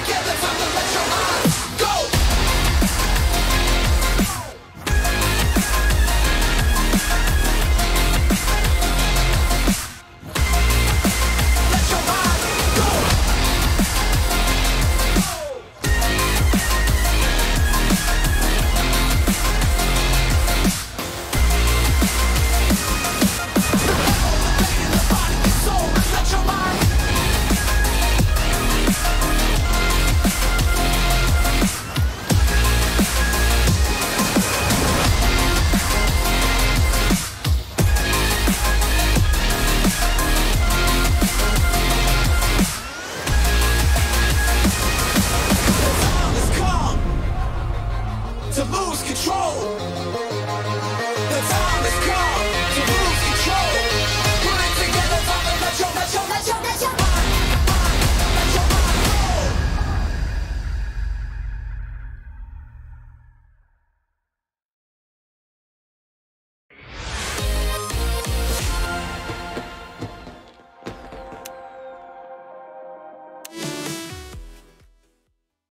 together from the retro eyes. to lose control.